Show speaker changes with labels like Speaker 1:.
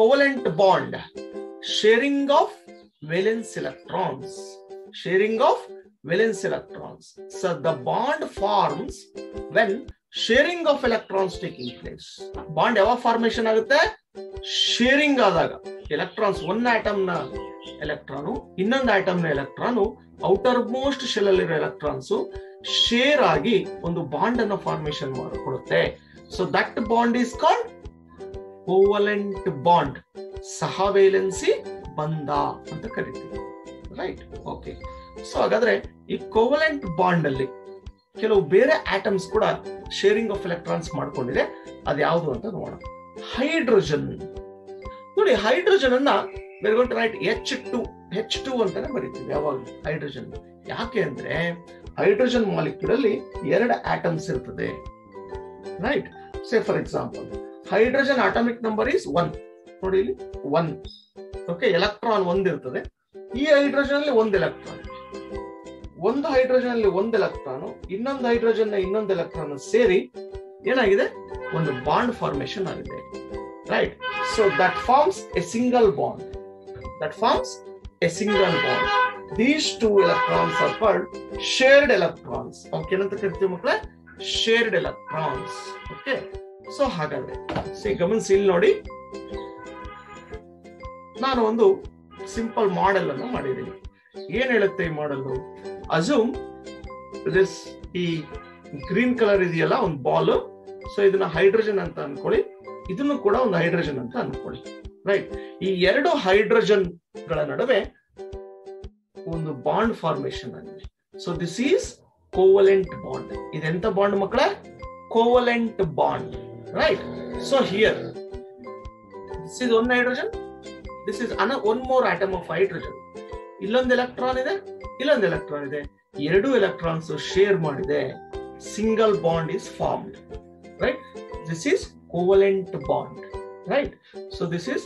Speaker 1: covalent bond sharing of valence electrons sharing of valence electrons so the bond forms when sharing of electrons taking place bond ever formation agutte ಆಗುತ್ತೆ adaga ಆದಾಗ one atom na ನ electron ಇನ್ನೊಂದು ಆಟಮ್ನ electron outermost shell ಅಲ್ಲಿರೋ electrons share ಆಗಿ ಒಂದು bond ಅನ್ನು formation ಮಾಡಿಕೊಡುತ್ತೆ so that bond is called covalent bond ಸಹವೇಲೆನ್ಸಿ ಬಂಧ ಅಂತ ಕರಿತೀವಿ. ರೈಟ್ ಓಕೆ ಸೊ ಹಾಗಾದ್ರೆ ಈ ಕೋವಲೆಂಟ್ ಬಾಂಡ್ ಅಲ್ಲಿ ಕೆಲವು ಬೇರೆ ಆಟಮ್ಸ್ ಕೂಡ ಶೇರಿಂಗ್ ಆಫ್ ಎಲೆಕ್ಟ್ರಾನ್ಸ್ ಮಾಡ್ಕೊಂಡಿದೆ. ಅದ್ಯಾವುದು ಅಂತ ನೋಡೋಣ. ಹೈಡ್ರೋಜನ್ ನೋಡಿ ಹೈಡ್ರೋಜನ್ ಅನ್ನ right H two H two ಅಂತಾನೆ ಬರೀತೀವಿ ಯಾವಾಗ ಹೈಡ್ರೋಜನ್ ಯಾಕೆ ಅಂದ್ರೆ ಹೈಡ್ರೋಜನ್ ಮಾಲಿಕ್ಯೂಲ್ ಅಲ್ಲಿ ಎರಡು ಆಟಮ್ಸ್ ಇರ್ತದೆ. Right say for example hydrogen atomic number is one ನೋಡಿ ಇಲ್ಲಿ ಒನ್ ಓಕೆ ಎಲೆಕ್ಟ್ರಾನ್ ಒಂದಿರ್ತದೆ ಈ ಹೈಡ್ರೋಜನ್ ಅಲ್ಲಿ ಒಂದು ಎಲೆಕ್ಟ್ರಾನ್ ಒಂದು ಹೈಡ್ರೋಜನ್ ಅಲ್ಲಿ ಒಂದು ಎಲೆಕ್ಟ್ರಾನ್ ಇನ್ನೊಂದು ಹೈಡ್ರೋಜನ್ನ ಇನ್ನೊಂದು ಎಲೆಕ್ಟ್ರಾನ್ ಸೇರಿ ಏನಾಗಿದೆ? ಒಂದು ಬಾಂಡ್ ಫಾರ್ಮೇಶನ್ ಆಗಿದೆ. Right so that forms a single bond that forms a single bond these two electrons are called shared electrons okay ಏನಂತ ಕರಿತೀವಿ ಮಕ್ಕಳೇ ಶೇರ್ಡ್ ಎಲೆಕ್ಟ್ರಾನ್ಸ್ ಓಕೆ ಸೊ ಹಾಗಾದ್ರೆ ಸಿ ಗಮನಿಸಿ, ಇಲ್ಲಿ ನೋಡಿ. ನಾನು ಒಂದು ಸಿಂಪಲ್ ಮಾಡೆಲ್ ಅನ್ನು ಮಾಡಿದ್ದೀನಿ. ಏನ್ ಹೇಳುತ್ತೆ ಈ ಮಾಡೆಲ್ ಅಜೂಮ್ ದಿಸ್ ಈ ಗ್ರೀನ್ ಕಲರ್ ಇದೆಯಲ್ಲ, ಒಂದು ಬಾಲ್ ಸೊ ಇದನ್ನ ಹೈಡ್ರೋಜನ್ ಅಂತ ಅನ್ಕೊಳ್ಳಿ. ಇದನ್ನು ಕೂಡ ಒಂದು ಹೈಡ್ರೋಜನ್ ಅಂತ ಅನ್ಕೊಳ್ಳಿ. ರೈಟ್ ಈ ಎರಡು ಹೈಡ್ರೋಜನ್ಗಳ ನಡುವೆ ಒಂದು ಬಾಂಡ್ ಫಾರ್ಮೇಶನ್ ಆಗಿದೆ. So this is covalent bond ಇದೆಂತ ಬಾಂಡ್ ಮಕ್ಕಳ? Covalent bond right so, here, this is one hydrogen. This is one more atom of hydrogen ಇಲ್ಲೊಂದು ಎಲೆಕ್ಟ್ರಾನ್ ಇದೆ, ಇಲ್ಲೊಂದು ಎಲೆಕ್ಟ್ರಾನ್ ಇದೆ. ಎರಡು ಎಲೆಕ್ಟ್ರಾನ್ಸ್ ಶೇರ್ ಮಾಡಿದೆ. Single bond is formed right this is covalent bond right so this is